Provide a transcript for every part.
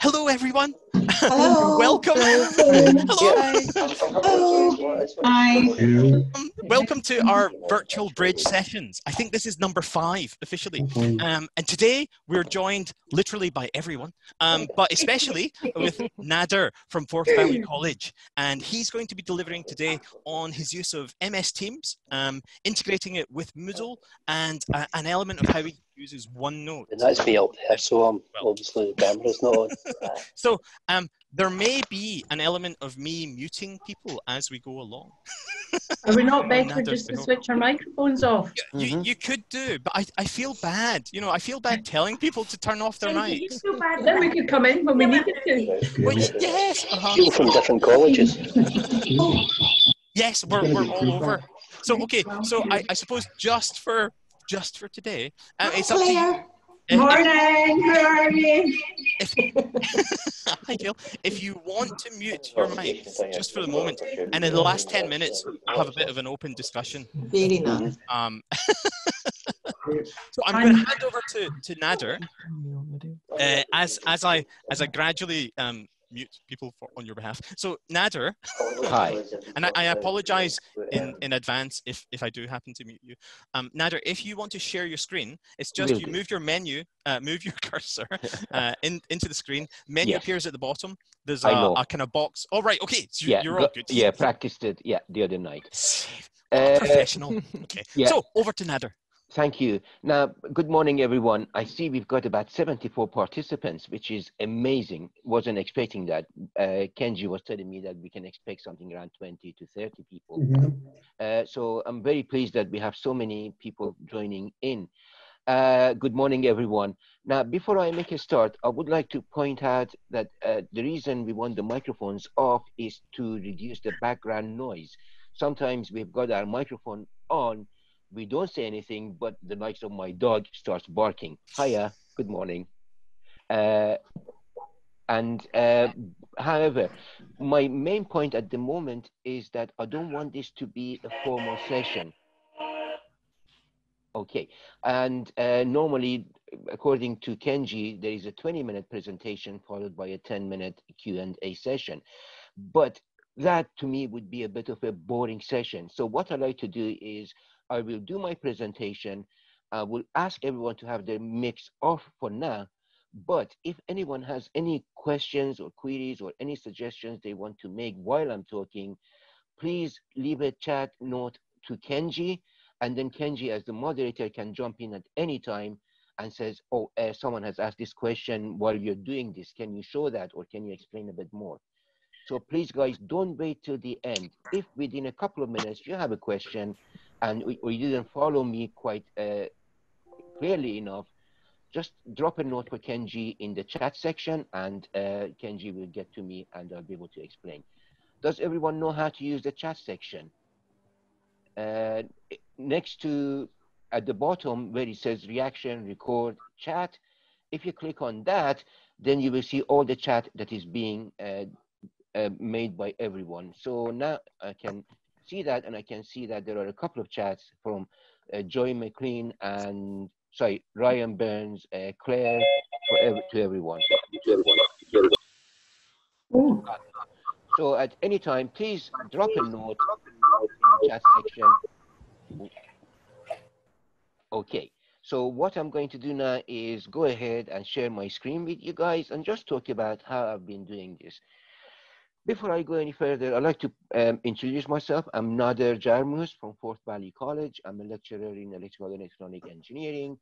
Hello, everyone. Hello. welcome. Hello. Hello. Hi. Um, welcome to our virtual bridge sessions. I think this is number five officially. Um, and today we're joined literally by everyone, um, but especially with Nader from Forth Valley College. And he's going to be delivering today on his use of MS Teams, um, integrating it with Moodle and uh, an element of how he uses OneNote. And that's me up there, so I'm Well. obviously the camera's not on. So um, there may be an element of me muting people as we go along. Are we not better just to switch our microphones off? You, Mhm. you could do, but I, I feel bad. You know, I feel bad telling people to turn off their mics. Then we could come in when we needed to. Well, yes, uh-huh. People from different colleges. yes, we're, we're all over. So okay, so I, I suppose just for just for today, uh, it's up to you. If, Morning, how are you? if, hi. If you want to mute your mics just for the moment, and in the last ten minutes, we'll have a bit of an open discussion. Very nice. Um, so I'm going to hand over to, to Nader uh, as as I as I gradually um, mute people for, on your behalf. So Nader, Hi. and I, I apologize in, in advance if, if I do happen to mute you. Um, Nader, if you want to share your screen, it's just Will you do. move your menu, uh, move your cursor uh, in, into the screen. Menu Yes. appears at the bottom. There's I a, know. a kind of box. All right, okay, so Yeah, you're all good. yeah, practiced it. Yeah, the other night. Uh, Professional. Okay. yeah. So over to Nader. Thank you. Now, good morning, everyone. I see we've got about 74 participants, which is amazing. Wasn't expecting that. Uh, Kenji was telling me that we can expect something around 20 to 30 people. Uh, so I'm very pleased that we have so many people joining in. Uh, good morning, everyone. Now, before I make a start, I would like to point out that uh, the reason we want the microphones off is to reduce the background noise. Sometimes we've got our microphone on, we don't say anything, but the likes of my dog starts barking. Hiya, good morning. Uh, and uh, however, my main point at the moment is that I don't want this to be a formal session. Okay, and uh, normally, according to Kenji, there is a 20-minute presentation followed by a 10-minute Q&A session. But that to me would be a bit of a boring session. So what I like to do is I will do my presentation. I will ask everyone to have their mics off for now. But if anyone has any questions or queries or any suggestions they want to make while I'm talking, please leave a chat note to Kenji. And then Kenji, as the moderator, can jump in at any time and says, oh, uh, someone has asked this question while you're doing this. Can you show that or can you explain a bit more? So please, guys, don't wait till the end. If within a couple of minutes you have a question and or you didn't follow me quite uh, clearly enough, just drop a note for Kenji in the chat section and uh, Kenji will get to me and I'll be able to explain. Does everyone know how to use the chat section? Uh, next to, at the bottom where it says reaction, record, chat, if you click on that, then you will see all the chat that is being uh, made by everyone. So now I can see that, and I can see that there are a couple of chats from uh, Joy McLean and sorry Ryan Burns, uh, Claire, ev- to everyone. Oh, So at any time, please drop a note in the chat section. Okay. So what I'm going to do now is go ahead and share my screen with you guys and just talk about how I've been doing this. Before I go any further, I'd like to um, introduce myself. I'm Nader Jarmooz from Forth Valley College. I'm a lecturer in electrical and electronic engineering.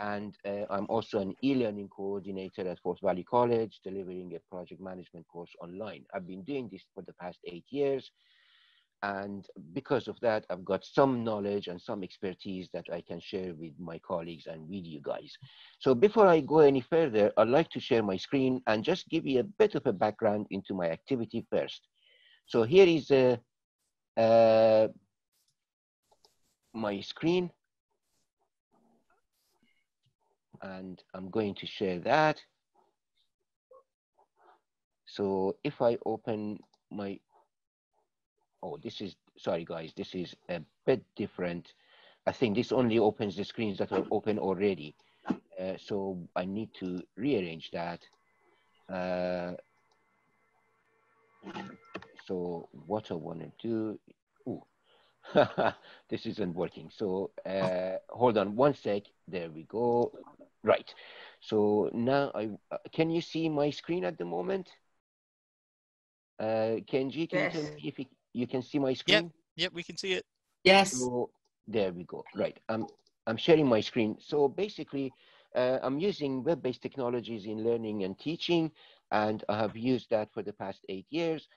And uh, I'm also an e-learning coordinator at Forth Valley College, delivering a project management course online. I've been doing this for the past eight years. And because of that, I've got some knowledge and some expertise that I can share with my colleagues and with you guys. So before I go any further, I'd like to share my screen and just give you a bit of a background into my activity first. So here is uh, uh, my screen. And I'm going to share that. So if I open my, oh, this is, sorry guys, this is a bit different. I think this only opens the screens that are open already. Uh, so I need to rearrange that. Uh, so what I want to do, ooh, this isn't working. So uh, hold on one sec. There we go. Right. So now I uh, can you see my screen at the moment? Uh, Kenji, can Yes. you tell me if you, you can see my screen? Yep, we can see it. Yes. So there we go. Right. I'm I'm sharing my screen. So basically, uh, I'm using web-based technologies in learning and teaching, and I have used that for the past eight years.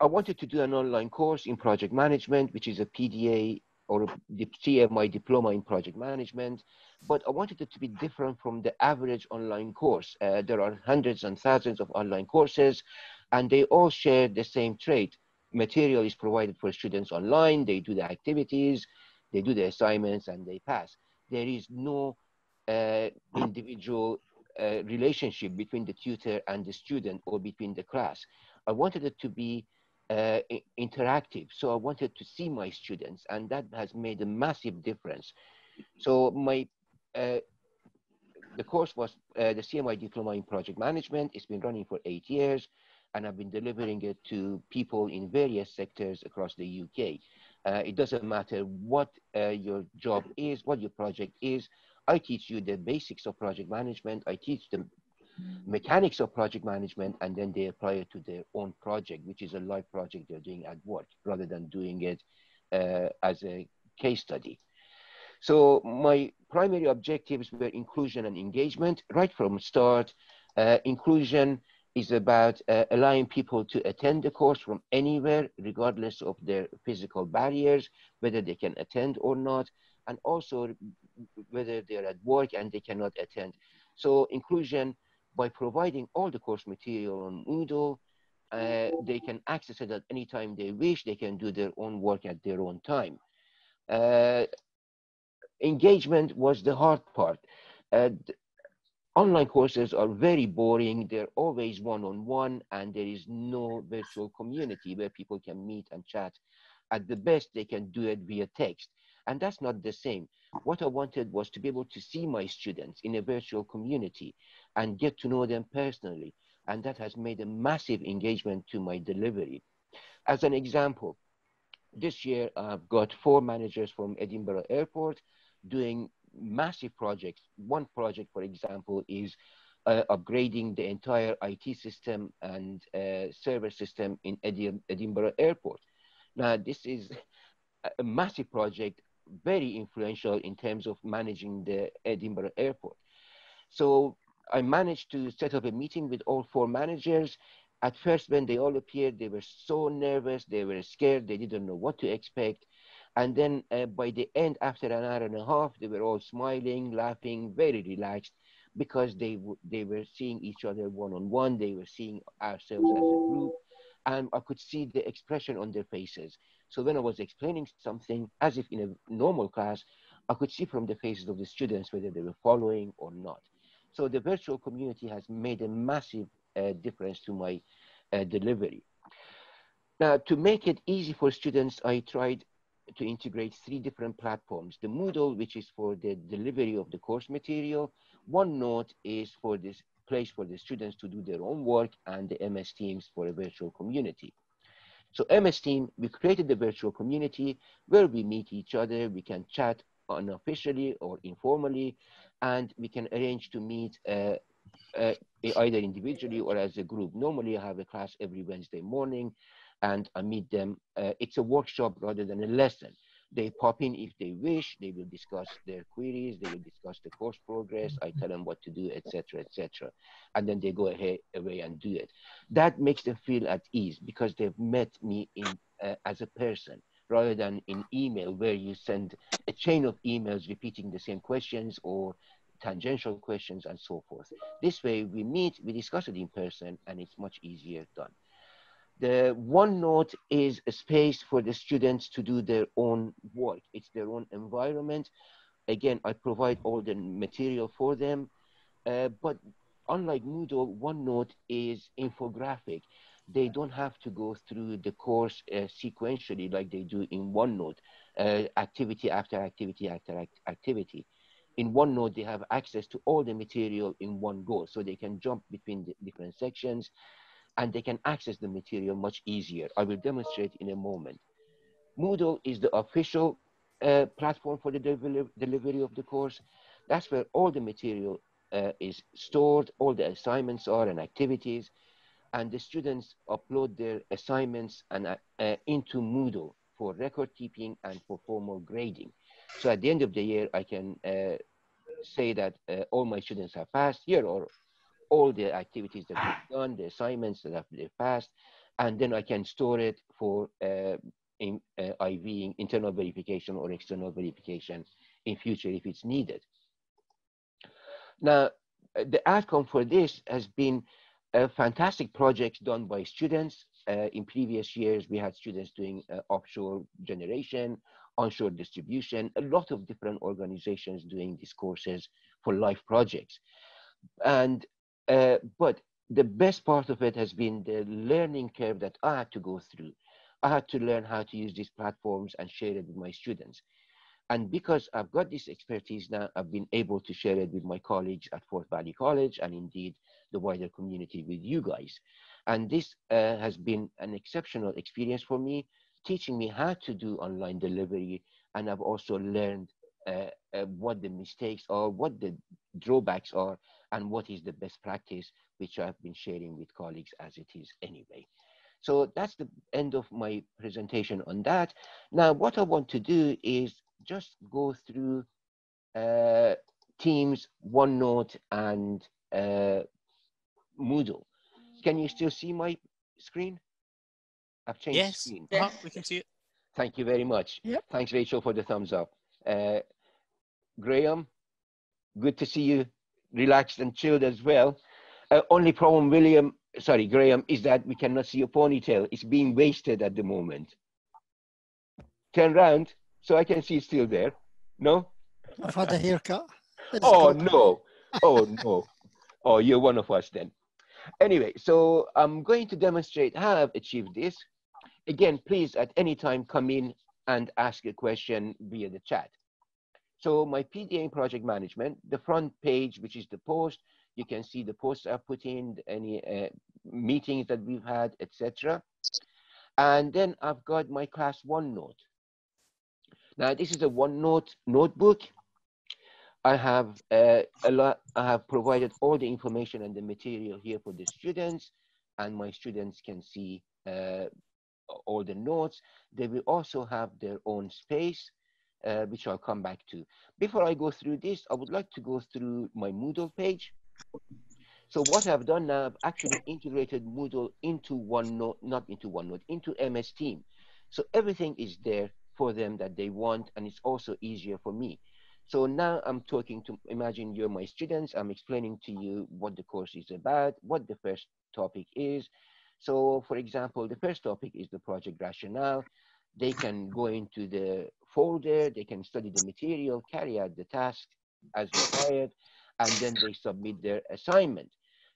I wanted to do an online course in project management, which is a PDA or a di- CMI diploma in project management, but I wanted it to be different from the average online course. Uh, there are hundreds and thousands of online courses, and they all share the same trait material is provided for students online. They do the activities, they do the assignments, and they pass. There is no uh, individual uh, relationship between the tutor and the student or between the class. I wanted it to be uh, interactive. So I wanted to see my students, and that has made a massive difference. So my uh, the course was uh, the CMI Diploma in Project Management. It's been running for eight years, and I've been delivering it to people in various sectors across the UK. Uh, it doesn't matter what uh, your job is, what your project is. I teach you the basics of project management. I teach them mechanics of project management, and then they apply it to their own project, which is a live project they're doing at work, rather than doing it uh, as a case study. So my primary objectives were inclusion and engagement right from start. Uh, inclusion is about uh, allowing people to attend the course from anywhere, regardless of their physical barriers, whether they can attend or not, and also whether they're at work and they cannot attend. So inclusion by providing all the course material on Moodle, uh, they can access it at any time they wish. They can do their own work at their own time. Uh, engagement was the hard part. Uh, online courses are very boring. They're always one-on-one and there is no virtual community where people can meet and chat. At the best, they can do it via text. And that's not the same. What I wanted was to be able to see my students in a virtual community and get to know them personally. And that has made a massive engagement to my delivery. As an example, this year I've got four managers from Edinburgh Airport doing massive projects. One project, for example, is uh, upgrading the entire IT system and uh, server system in Edi- Edinburgh Airport. Now, this is a massive project, very influential in terms of managing the Edinburgh Airport. So I managed to set up a meeting with all four managers. At first, when they all appeared, they were so nervous, they were scared, they didn't know what to expect. And then uh, by the end, after an hour and a half, they were all smiling, laughing, very relaxed because they, they were seeing each other one on one. They were seeing ourselves as a group. And I could see the expression on their faces. So when I was explaining something, as if in a normal class, I could see from the faces of the students whether they were following or not. So the virtual community has made a massive uh, difference to my uh, delivery. Now, to make it easy for students, I tried to integrate three different platforms. The Moodle, which is for the delivery of the course material. OneNote is for this place for the students to do their own work and the MS Teams for a virtual community. So MS Team, we created the virtual community where we meet each other, we can chat unofficially or informally, and we can arrange to meet uh, uh, either individually or as a group. Normally, I have a class every Wednesday morning, and I meet them. Uh, it's a workshop rather than a lesson. They pop in if they wish. They will discuss their queries. They will discuss the course progress. I tell them what to do, etc., etc., and then they go ahead away and do it. That makes them feel at ease because they've met me in uh, as a person rather than in email where you send a chain of emails repeating the same questions or tangential questions and so forth. This way we meet, we discuss it in person, and it's much easier done. The OneNote is a space for the students to do their own work. It's their own environment. Again, I provide all the material for them. Uh, but unlike Moodle, OneNote is infographic. They don't have to go through the course uh, sequentially like they do in OneNote, uh, activity after activity after act- activity in OneNote, they have access to all the material in one go. So they can jump between the different sections and they can access the material much easier. I will demonstrate in a moment. Moodle is the official uh, platform for the delivery, delivery of the course. That's where all the material uh, is stored, all the assignments are and activities, and the students upload their assignments and uh, uh, into Moodle for record keeping and for formal grading. So at the end of the year, I can uh, say that uh, all my students have passed here or all the activities that they've done, the assignments that have they've passed, and then I can store it for uh, in, uh, IVing, internal verification or external verification in future if it's needed. Now, uh, the outcome for this has been a fantastic projects done by students. Uh, in previous years, we had students doing uh, offshore generation, onshore distribution, a lot of different organizations doing these courses for life projects. And, uh, but the best part of it has been the learning curve that I had to go through. I had to learn how to use these platforms and share it with my students. And because I've got this expertise now, I've been able to share it with my colleagues at Forth Valley College and indeed the wider community with you guys. And this uh, has been an exceptional experience for me, teaching me how to do online delivery. And I've also learned uh, uh, what the mistakes are, what the drawbacks are, and what is the best practice, which I've been sharing with colleagues as it is anyway. So that's the end of my presentation on that. Now, what I want to do is just go through uh, Teams, OneNote, and uh, Moodle. Can you still see my screen? I've changed Yes, screen. uh-huh, we can see it. Thank you very much. Yep. Thanks, Rachel, for the thumbs up. Uh, Graham, good to see you relaxed and chilled as well. Uh, only problem, William, sorry, Graham, is that we cannot see your ponytail. It's being wasted at the moment. Turn round so I can see it's still there. No? I've had a haircut. It's Oh, no. Oh, no. Oh, you're one of us then. Anyway, so I'm going to demonstrate how I've achieved this. Again, please at any time come in and ask a question via the chat. So my PDA project management, the front page, which is the post, you can see the posts I've put in, any uh, meetings that we've had, etc. And then I've got my class OneNote. Now this is a OneNote notebook. I have uh, a lot. I have provided all the information and the material here for the students, and my students can see uh, all the notes. They will also have their own space, uh, which I'll come back to. Before I go through this, I would like to go through my Moodle page. So what I've done now, I've actually integrated Moodle into OneNote, not into OneNote, into MS Team. So everything is there for them that they want, and it's also easier for me. So now I'm talking to, imagine you're my students, I'm explaining to you what the course is about, what the first topic is. So for example, the first topic is the project rationale. They can go into the folder, they can study the material, carry out the task as required, and then they submit their assignment.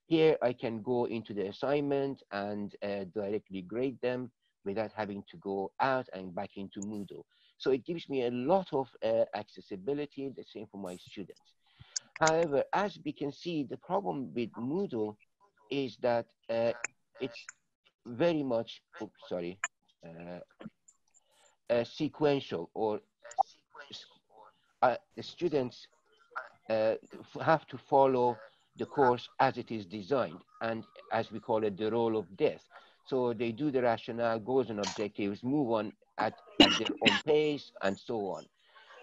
Here I can go into the assignment and uh, directly grade them without having to go out and back into Moodle. So it gives me a lot of uh, accessibility, the same for my students. However, as we can see, the problem with Moodle is that uh, it's very much, oops, sorry, uh, sequential or uh, the students uh, have to follow the course as it is designed and as we call it the roll of death. So they do the rationale, goals and objectives, move on at, at their own pace and so on.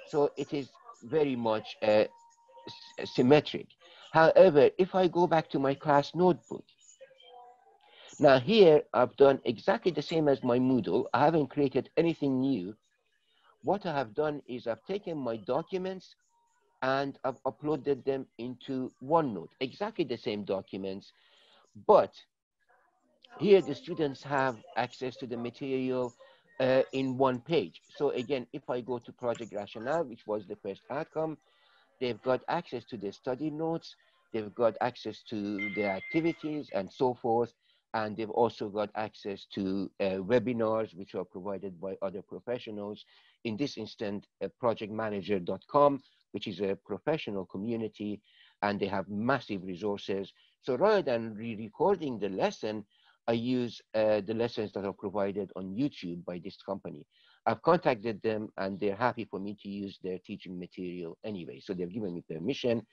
So it is very much uh, symmetric. However, if I go back to my class notebook, now here I've done exactly the same as my Moodle. I haven't created anything new. What I have done is I've taken my documents and I've uploaded them into OneNote, exactly the same documents, but here the students have access to the material uh, in one page. So again, if I go to Project Rationale, which was the first outcome, they've got access to the study notes, they've got access to the activities and so forth, and they've also got access to uh, webinars which are provided by other professionals. In this instant, uh, projectmanager.com, which is a professional community, and they have massive resources. So rather than re-recording the lesson, I use uh, the lessons that are provided on YouTube by this company. I've contacted them and they're happy for me to use their teaching material anyway. So they've given me permission.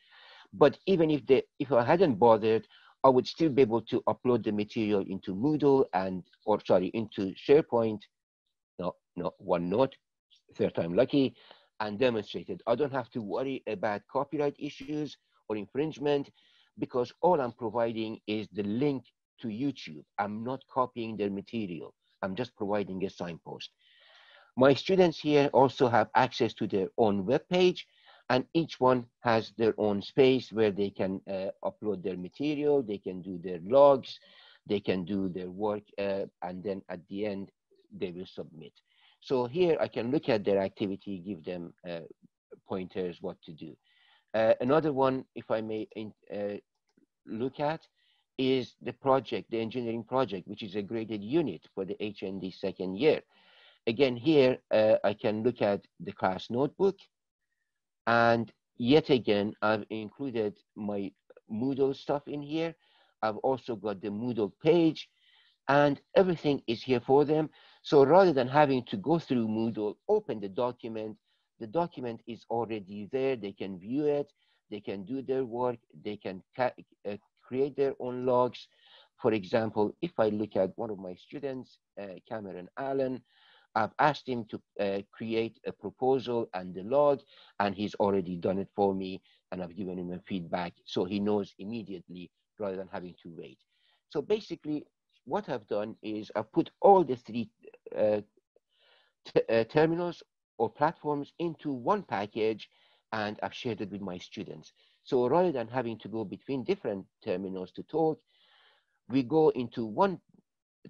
But even if they, if I hadn't bothered, I would still be able to upload the material into Moodle and, or sorry, into SharePoint, no, no, OneNote, third time lucky, and demonstrate it. I don't have to worry about copyright issues or infringement because all I'm providing is the link to YouTube. I'm not copying their material. I'm just providing a signpost. My students here also have access to their own web page and each one has their own space where they can uh, upload their material, they can do their logs, they can do their work, uh, and then at the end, they will submit. So here I can look at their activity, give them uh, pointers what to do. Uh, another one, if I may in, uh, look at, is the project, the engineering project, which is a graded unit for the HND second year. Again, here uh, I can look at the class notebook and yet again, I've included my Moodle stuff in here. I've also got the Moodle page and everything is here for them. So rather than having to go through Moodle, open the document, the document is already there. They can view it. They can do their work. They can uh, create their own logs. For example, if I look at one of my students, uh, Cameron Allen, I've asked him to uh, create a proposal and the log, and he's already done it for me, and I've given him a feedback, so he knows immediately rather than having to wait. So basically, what I've done is I've put all the three uh, uh, terminals or platforms into one package, and I've shared it with my students. So rather than having to go between different terminals to talk, we go into one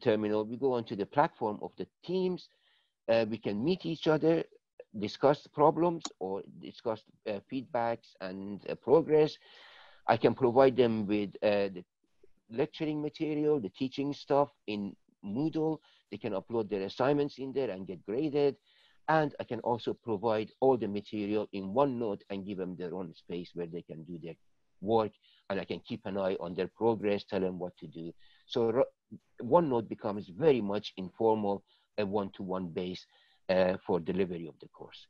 terminal, we go onto the platform of the teams, uh, we can meet each other, discuss problems or discuss uh, feedbacks and uh, progress. I can provide them with uh, the lecturing material, the teaching stuff in Moodle. They can upload their assignments in there and get graded. And I can also provide all the material in OneNote and give them their own space where they can do their work. And I can keep an eye on their progress, tell them what to do. So OneNote becomes very much informal a one-to-one base uh, for delivery of the course.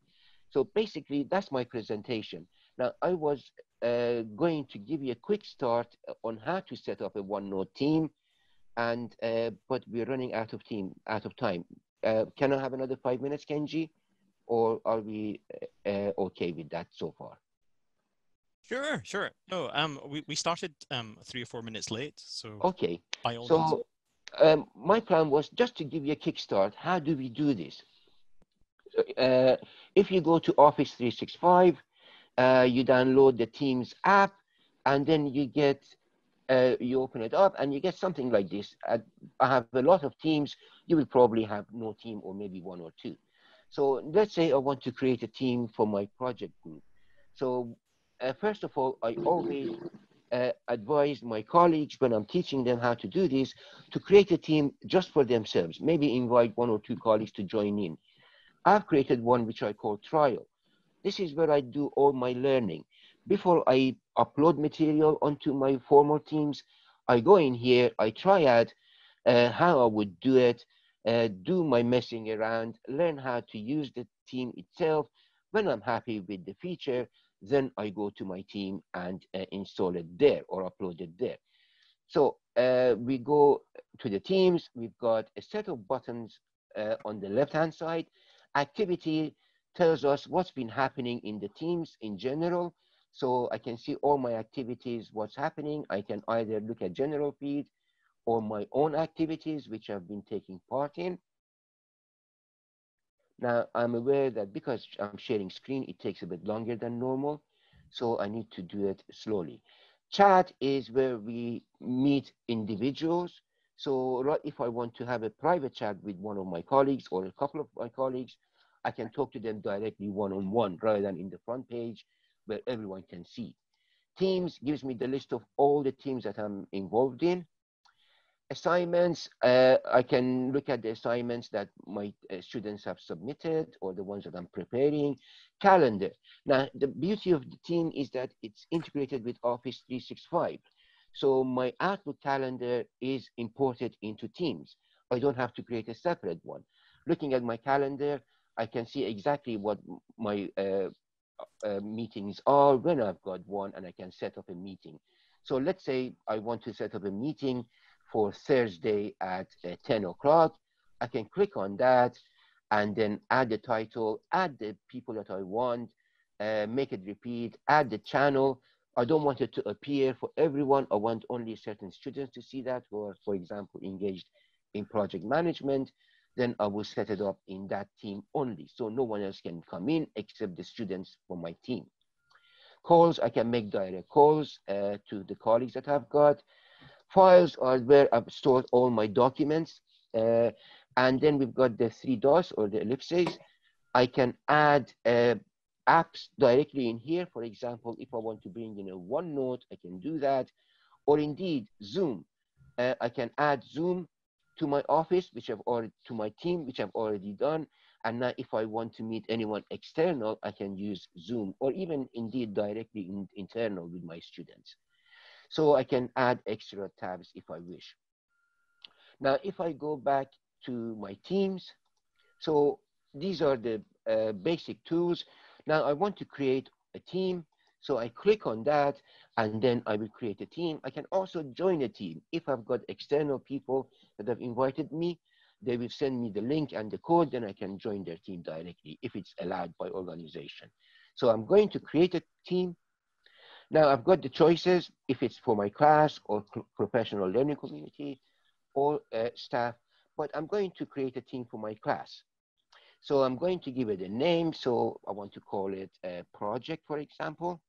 So basically, that's my presentation. Now, I was uh, going to give you a quick start on how to set up a OneNote team, and uh, but we're running out of team out of time. Uh, can I have another five minutes, Kenji, or are we uh, uh, okay with that so far? Sure, sure. No, um, we, we started um three or four minutes late, so okay. By all so um, my plan was just to give you a kickstart. How do we do this? Uh, if you go to Office 365, uh, you download the Teams app, and then you get, uh, you open it up, and you get something like this. I have a lot of teams. You will probably have no team, or maybe one or two. So let's say I want to create a team for my project group. So uh, first of all, I always uh, my colleagues when I'm teaching them how to do this to create a team just for themselves. Maybe invite one or two colleagues to join in. I've created one which I call trial. This is where I do all my learning. Before I upload material onto my formal teams, I go in here, I try out uh, how I would do it, uh, do my messing around, learn how to use the team itself. When I'm happy with the feature, then I go to my team and uh, install it there or upload it there. So uh, we go to the teams, we've got a set of buttons uh, on the left-hand side. Activity tells us what's been happening in the teams in general. So I can see all my activities, what's happening. I can either look at general feed or my own activities, which I've been taking part in. Now, I'm aware that because I'm sharing screen, it takes a bit longer than normal, so I need to do it slowly. Chat is where we meet individuals. So if I want to have a private chat with one of my colleagues or a couple of my colleagues, I can talk to them directly one-on-one -on -one, rather than in the front page where everyone can see. Teams gives me the list of all the teams that I'm involved in. Assignments, uh, I can look at the assignments that my uh, students have submitted or the ones that I'm preparing. Calendar. Now, the beauty of the team is that it's integrated with Office 365. So my Outlook calendar is imported into Teams. I don't have to create a separate one. Looking at my calendar, I can see exactly what my uh, uh, meetings are, when I've got one, and I can set up a meeting. So let's say I want to set up a meeting for Thursday at uh, 10 o'clock. I can click on that and then add the title, add the people that I want, uh, make it repeat, add the channel. I don't want it to appear for everyone. I want only certain students to see that who are, for example, engaged in project management. Then I will set it up in that team only. So no one else can come in except the students from my team. Calls, I can make direct calls uh, to the colleagues that I've got. Files are where I've stored all my documents. Uh, and then we've got the three dots or the ellipses. I can add uh, apps directly in here. For example, if I want to bring in a OneNote, I can do that. Or indeed, Zoom. Uh, I can add Zoom to my office, which I've already, to my team, which I've already done. And now if I want to meet anyone external, I can use Zoom or even indeed directly in, internal with my students. So I can add extra tabs if I wish. Now, if I go back to my teams, so these are the uh, basic tools. Now I want to create a team. So I click on that and then I will create a team. I can also join a team. If I've got external people that have invited me, they will send me the link and the code, then I can join their team directly if it's allowed by organization. So I'm going to create a team. Now I've got the choices if it's for my class or professional learning community or uh, staff, but I'm going to create a team for my class. So I'm going to give it a name. So I want to call it a project, for example,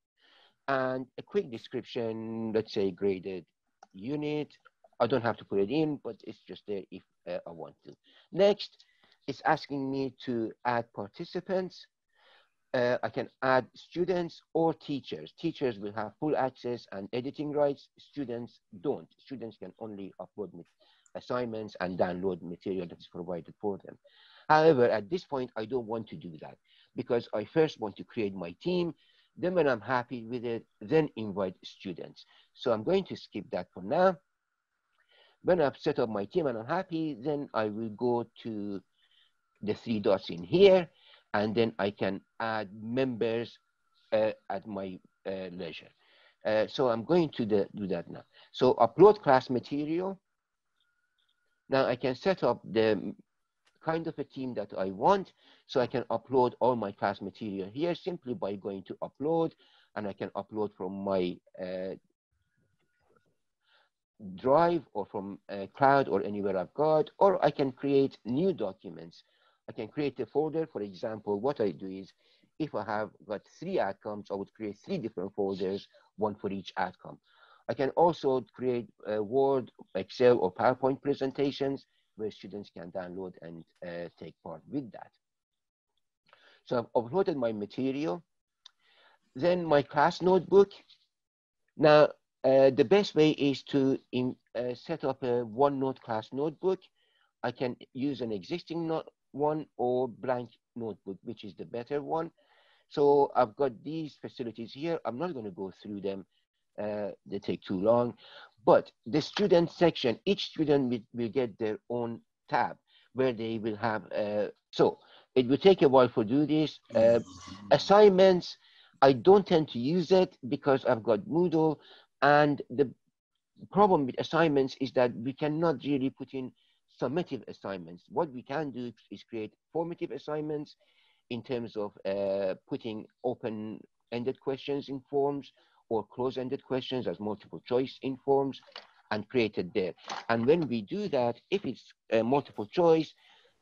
and a quick description, let's say graded unit. I don't have to put it in, but it's just there if uh, I want to. Next, it's asking me to add participants. Uh, I can add students or teachers. Teachers will have full access and editing rights. Students don't. Students can only upload assignments and download material that is provided for them. However, at this point, I don't want to do that because I first want to create my team. Then when I'm happy with it, then invite students. So I'm going to skip that for now. When I've set up my team and I'm happy, then I will go to the three dots in here, and then I can add members uh, at my uh, leisure. Uh, so I'm going to the, do that now. So upload class material. Now I can set up the kind of a team that I want. So I can upload all my class material here simply by going to upload and I can upload from my uh, drive or from uh, cloud or anywhere I've got, or I can create new documents. I can create a folder. For example, what I do is if I have got three outcomes, I would create three different folders, one for each outcome. I can also create uh, Word, Excel, or PowerPoint presentations where students can download and uh, take part with that. So I've uploaded my material. Then my class notebook. Now, uh, the best way is to in, uh, set up a OneNote class notebook. I can use an existing note one or blank notebook, which is the better one. So I've got these facilities here. I'm not going to go through them. Uh, they take too long. But the student section, each student will, will get their own tab where they will have, uh, so it will take a while for do this. Uh, assignments, I don't tend to use it because I've got Moodle and the problem with assignments is that we cannot really put in summative assignments. What we can do is create formative assignments in terms of uh, putting open-ended questions in forms or close-ended questions as multiple choice in forms and created there. And when we do that, if it's a multiple choice,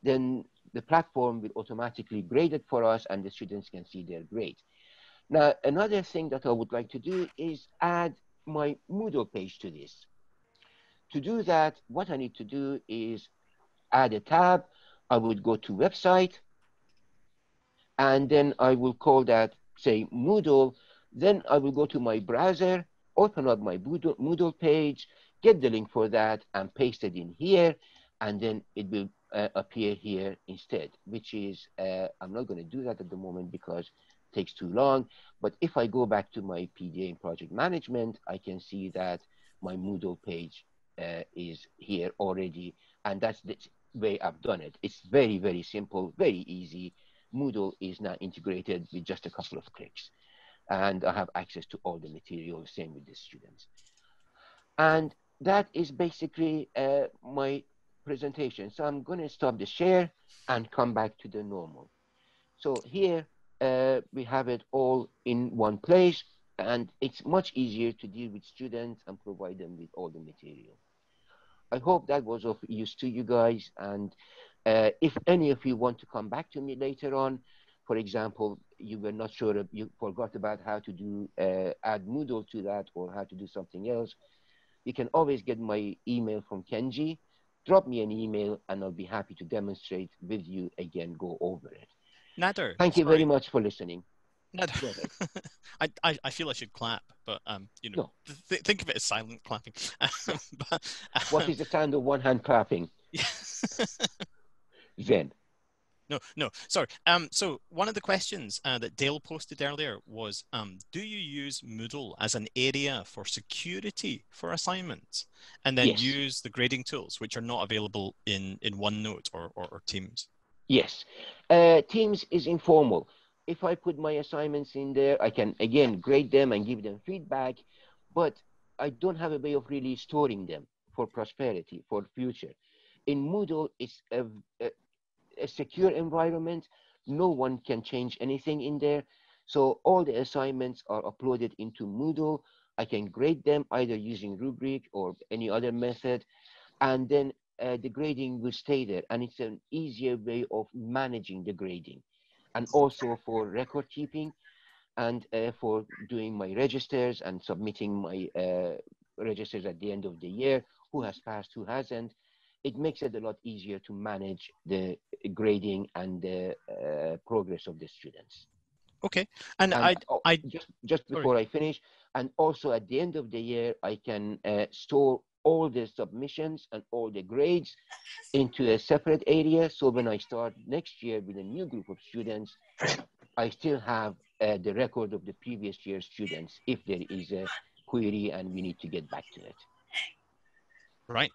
then the platform will automatically grade it for us and the students can see their grade. Now, another thing that I would like to do is add my Moodle page to this. To do that, what I need to do is add a tab. I would go to website, and then I will call that, say, Moodle. Then I will go to my browser, open up my Moodle, page, get the link for that and paste it in here, and then it will uh, appear here instead, which is, uh, I'm not going to do that at the moment because it takes too long. But if I go back to my PDA in project management, I can see that my Moodle page uh, is here already. And that's the way I've done it. It's very, very simple, very easy. Moodle is now integrated with just a couple of clicks. And I have access to all the material, same with the students. And that is basically uh, my presentation. So I'm going to stop the share and come back to the normal. So here uh, we have it all in one place and it's much easier to deal with students and provide them with all the material. I hope that was of use to you guys. And uh, if any of you want to come back to me later on, for example, you were not sure, you forgot about how to do, uh, add Moodle to that or how to do something else, you can always get my email from Kenji drop me an email and I'll be happy to demonstrate with you again, go over it. Nader. Thank you sorry. very much for listening. I, I, I feel I should clap, but um, you know, No. th- think of it as silent clapping. but, What is the sound of one hand clapping? Then. No, no, sorry. Um, so one of the questions uh, that Dale posted earlier was, um, do you use Moodle as an area for security for assignments, and then Yes. use the grading tools which are not available in in OneNote or or, or Teams? Yes. Uh, Teams is informal. If I put my assignments in there, I can again grade them and give them feedback, but I don't have a way of really storing them for prosperity, for future. In Moodle, it's a, a, a secure environment. No one can change anything in there. So all the assignments are uploaded into Moodle. I can grade them either using rubric or any other method. And then uh, the grading will stay there and it's an easier way of managing the grading and also for record keeping and uh, for doing my registers and submitting my uh, registers at the end of the year who has passed who hasn't. It makes it a lot easier to manage the grading and the uh, progress of the students. Okay, and, and I oh, I just just Sorry. before I finish, and also at the end of the year, I can uh, store all the submissions and all the grades into a separate area. So when I start next year with a new group of students, I still have uh, the record of the previous year's students if there is a query and we need to get back to it. Right.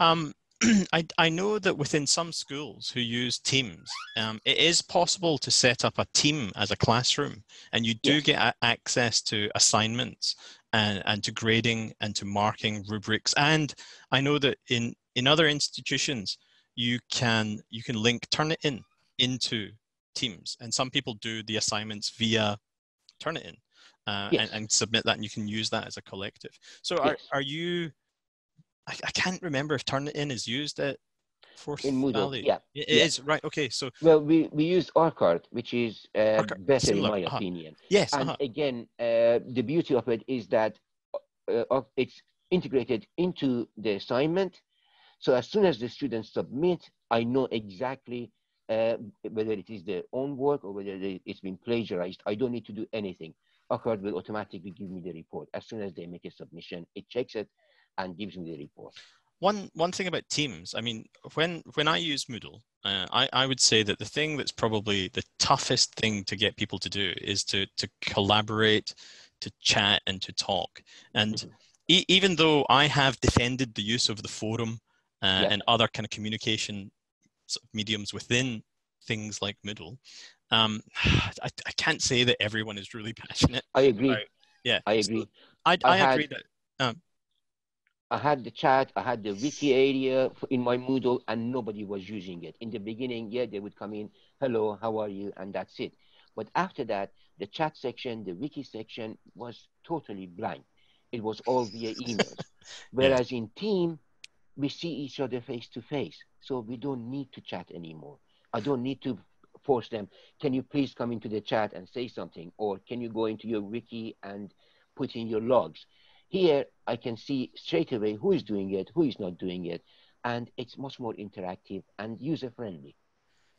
Um, I, I know that within some schools who use Teams, um, it is possible to set up a team as a classroom, and you do Yes. get access to assignments and, and to grading and to marking rubrics. And I know that in, in other institutions, you can you can link Turnitin into Teams, and some people do the assignments via Turnitin uh, Yes. and, and submit that, and you can use that as a collective. So are, Yes. are you? I, I can't remember if Turnitin is used at Forth In Moodle, Valley. yeah, It yeah. is right. Okay, so Well, we, we use Urkund, which is uh, better similar, in my uh-huh. opinion. yes, and uh-huh. again, uh, the beauty of it is that uh, it's integrated into the assignment. So as soon as the students submit, I know exactly uh, whether it is their own work or whether it's been plagiarized. I don't need to do anything. Urkund will automatically give me the report. As soon as they make a submission, it checks it and gives me the report. One one thing about Teams. I mean, when when I use Moodle, uh, I I would say that the thing that's probably the toughest thing to get people to do is to to collaborate, to chat, and to talk. And Mhm. e- even though I have defended the use of the forum uh, Yeah. and other kind of communication sort of mediums within things like Moodle, um, I, I can't say that everyone is really passionate. I agree. Right. Yeah, I so agree. I, I I, had- agree that I had the chat, I had the wiki area in my Moodle, and nobody was using it. In the beginning, yeah, they would come in, hello, how are you? And that's it. But after that, the chat section, the wiki section was totally blank. It was all via emails. Whereas in team, we see each other face to face. So we don't need to chat anymore. I don't need to force them, can you please come into the chat and say something? Or can you go into your wiki and put in your logs? Here, I can see straight away who is doing it, who is not doing it, and it's much more interactive and user friendly.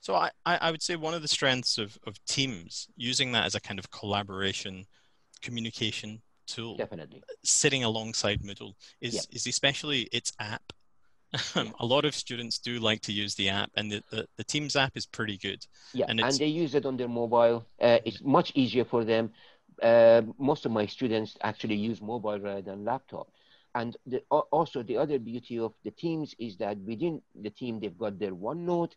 So I, I would say one of the strengths of, of Teams, using that as a kind of collaboration, communication tool Definitely. sitting alongside Moodle is, Yeah. is especially its app. Um, a lot of students do like to use the app, and the, the, the Teams app is pretty good. Yeah, And and, they use it on their mobile. Uh, it's much easier for them. Uh, most of my students actually use mobile rather than laptop. And the, also the other beauty of the teams is that within the team they've got their OneNote.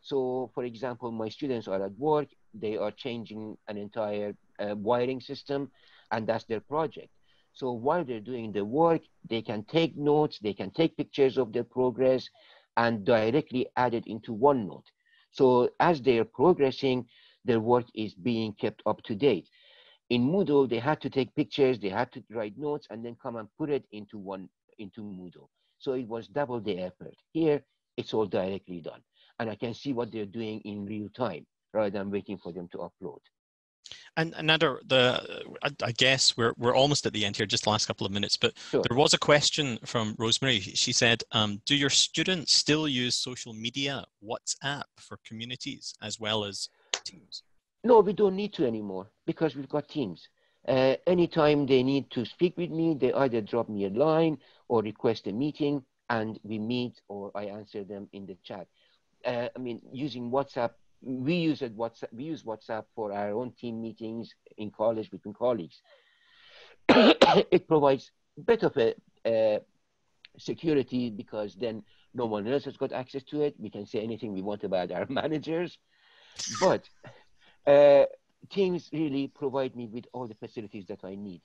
So, for example, my students are at work. They are changing an entire uh, wiring system, and that's their project. So while they're doing the work, they can take notes, they can take pictures of their progress, and directly add it into OneNote. So as they are progressing, their work is being kept up to date. In Moodle, they had to take pictures, they had to write notes, and then come and put it into one into Moodle. So it was double the effort. Here, it's all directly done, and I can see what they're doing in real time rather than waiting for them to upload. And another, the I, guess we're we're almost at the end here, just the last couple of minutes. But Sure. there was a question from Rosemary. She said, um, "Do your students still use social media, WhatsApp for communities as well as Teams?" No, we don't need to anymore because we've got Teams. Uh, anytime they need to speak with me, they either drop me a line or request a meeting, and we meet or I answer them in the chat. Uh, I mean, using WhatsApp, we use it. WhatsApp, we use WhatsApp for our own team meetings in college between colleagues. it provides a bit of a uh, security because then no one else has got access to it. We can say anything we want about our managers, but uh, Teams really provide me with all the facilities that I need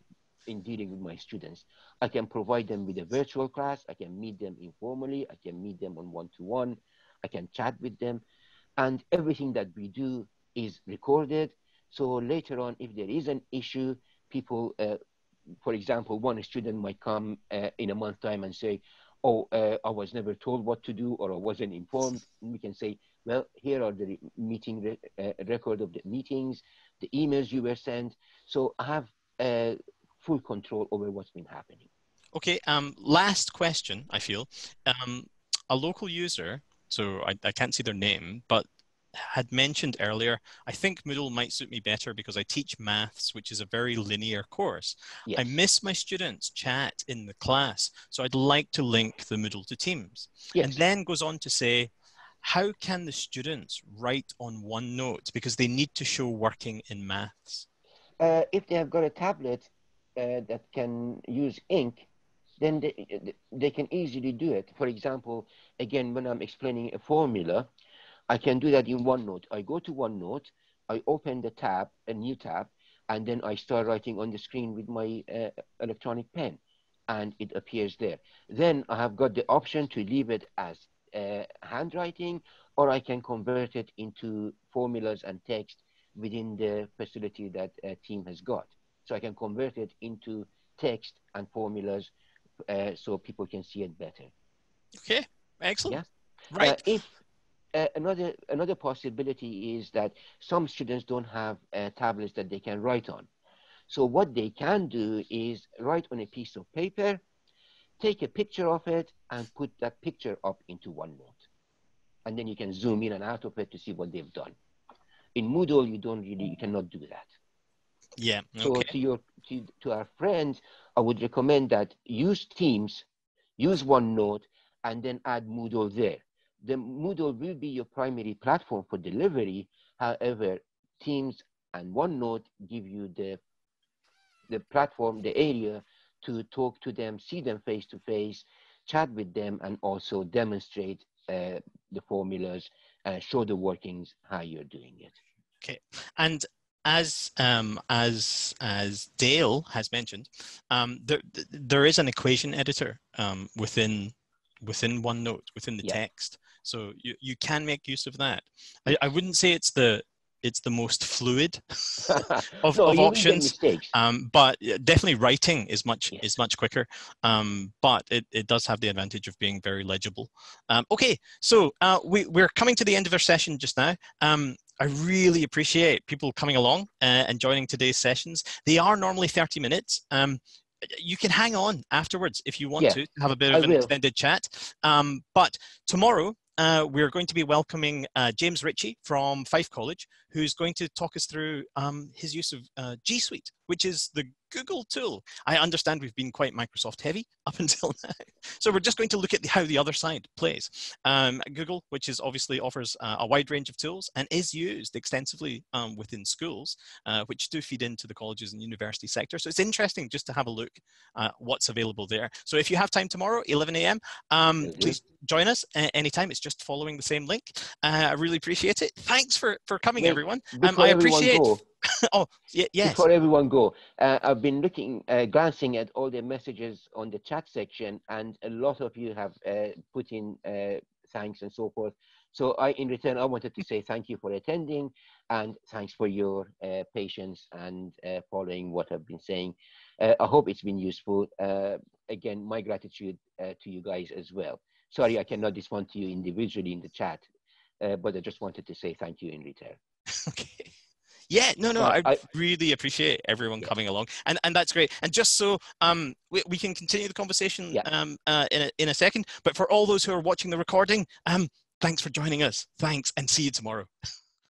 in dealing with my students. I can provide them with a virtual class. I can meet them informally. I can meet them on one-to-one. I can chat with them. And everything that we do is recorded. So later on, if there is an issue, people, uh, for example, one student might come uh, in a month time and say, oh, uh, I was never told what to do or I wasn't informed. And we can say, well, here are the meeting re- uh, record of the meetings, the emails you were sent. So I have uh, full control over what's been happening. Okay. Um, last question. I feel um, a local user. So I, I can't see their name, but had mentioned earlier. I think Moodle might suit me better because I teach maths, which is a very linear course. Yes. I miss my students' chat in the class, so I'd like to link the Moodle to Teams. yes. And then goes on to say, how can the students write on OneNote because they need to show working in maths? uh, if they have got a tablet uh, that can use ink, then they, they can easily do it. For example, again, when I'm explaining a formula, I can do that in OneNote. I go to OneNote, I open the tab, a new tab, and then I start writing on the screen with my uh, electronic pen, and it appears there. Then I have got the option to leave it as handwriting, or I can convert it into formulas and text within the facility that a team has got. So I can convert it into text and formulas uh, so people can see it better. Okay, excellent. Yeah. Right. Uh, if uh, another another possibility is that some students don't have uh, tablets that they can write on. So what they can do is write on a piece of paper, take a picture of it, and put that picture up into OneNote. And then you can zoom in and out of it to see what they've done. In Moodle, you don't really, you cannot do that. yeah. So to your to, to our friends, I would recommend that use Teams, use OneNote, and then add Moodle there. The Moodle will be your primary platform for delivery. However, Teams and OneNote give you the the platform, the area to talk to them, see them face to face, chat with them, and also demonstrate uh, the formulas, uh, show the workings, how you're doing it. Okay, and as um, as as Dale has mentioned, um, there there is an equation editor um, within within OneNote within the Yeah. text, so you, you can make use of that. I, I wouldn't say it's the it's the most fluid of, no, of you will get options, um, but definitely writing is much Yes. is much quicker. Um, but it, it does have the advantage of being very legible. Um, okay, so uh, we we're coming to the end of our session just now. Um, I really appreciate people coming along uh, and joining today's sessions. They are normally thirty minutes. Um, you can hang on afterwards if you want Yeah, to have a bit I of an will. extended chat. Um, but tomorrow uh, we're going to be welcoming uh, James Ritchie from Fife College, who's going to talk us through um, his use of uh, G Suite, which is the Google tool. I understand we've been quite Microsoft heavy up until now. So we're just going to look at the, how the other side plays. Um, Google, which is obviously offers uh, a wide range of tools and is used extensively um, within schools, uh, which do feed into the colleges and university sector. So it's interesting just to have a look at what's available there. So if you have time tomorrow, 11 a.m., um, please join us anytime. It's just following the same link. Uh, I really appreciate it. Thanks for, for coming, Wait, everyone. Before I appreciate- go, oh, y- yes. before everyone go, uh, I've been looking, uh, glancing at all the messages on the chat section, and a lot of you have uh, put in uh, thanks and so forth. So I, in return, I wanted to say thank you for attending, and thanks for your uh, patience and uh, following what I've been saying. Uh, I hope it's been useful. Uh, again, my gratitude uh, to you guys as well. Sorry, I cannot respond to you individually in the chat, uh, but I just wanted to say thank you in return. okay. Yeah, no, no, Uh, I, I- really appreciate everyone Yeah. coming along, and and that's great. And just so um, we, we can continue the conversation Yeah. um, uh, in a in a second. But for all those who are watching the recording, um, thanks for joining us. Thanks, and see you tomorrow.